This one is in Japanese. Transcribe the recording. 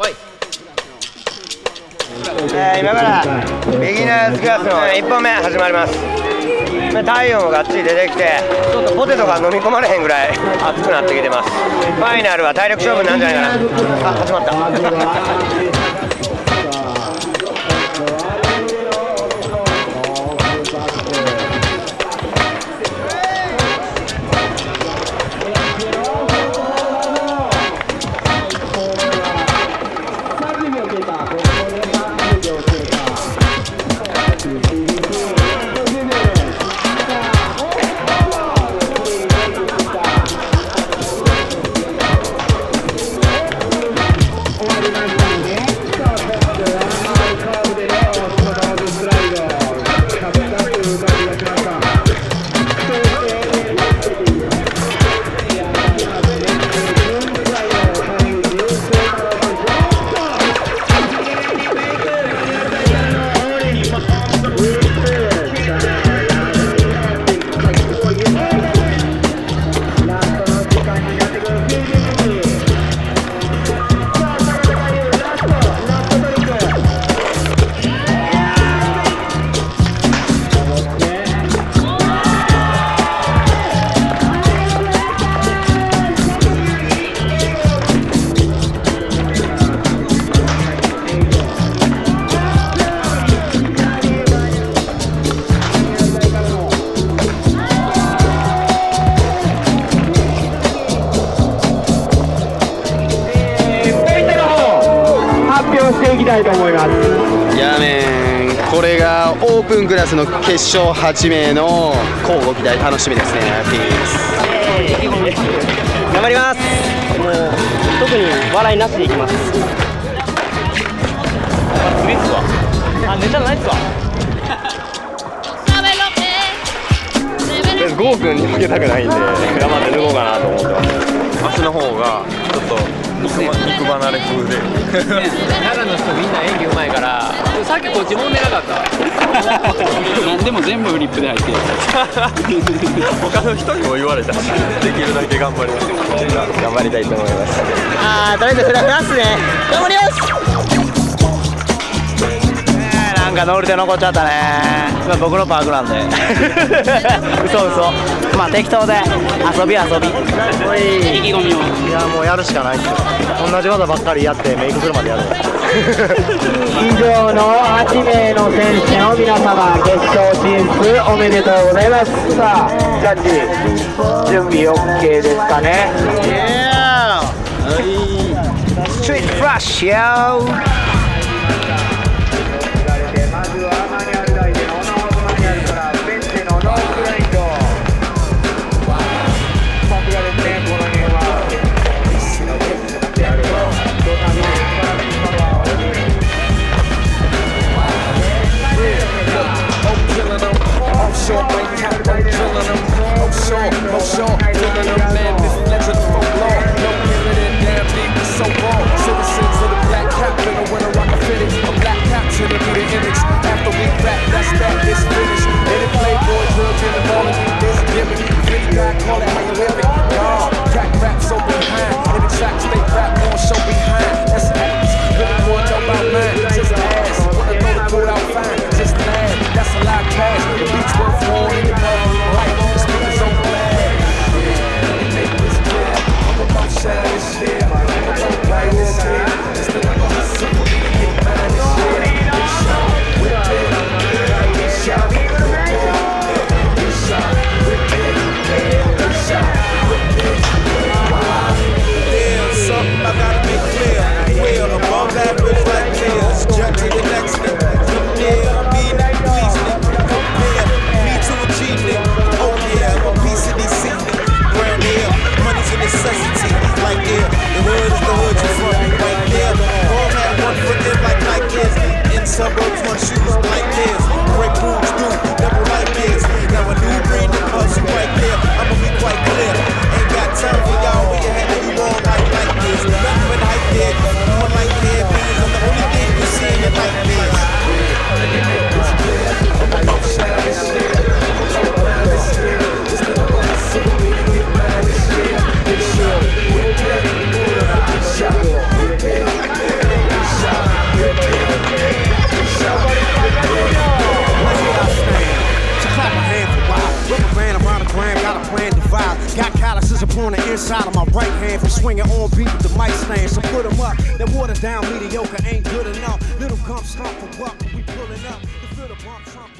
えー今からビギナーズクラスの1本目始まります。太陽もがっちり出てきてちょっとポテトが飲み込まれへんぐらい熱くなってきてます。ファイナルは体力勝負なんじゃないかな。あ始まった。きたいと思いますいやねこれがオープンクラスの決勝8名の交互期待楽しみですねピース。頑張ります。もう特に笑いなしでいきます。あネタないっすわ。ゴーくんに負けたくないんで頑張って肉離れ風で奈良の人みんな演技うまいからさっきこっちもんでなかった。何でも全部フリップで入ってる。他の人にも言われた。しできるだけ頑張ります。頑張りたいと思います。あーとりあえずフラフラっすね。頑張りますかノールで残っちゃったね。まあ僕のパークなんで。嘘嘘。まあ適当で。遊び遊び。意気込みを。いやもうやるしかないっすよ。同じ技ばっかりやってメイクするまでやる。以上の8名の選手の皆様決勝進出おめでとうございます。さあジャッジ準備 OK ですかね？Yeah! Street Flash, yo! ま show, no show, It's like the inside of my right hand from swinging on beat with the mic stand. So put 'em up. That watered down mediocre ain't good enough. Little gump stump for buck. We pulling up. To the bump.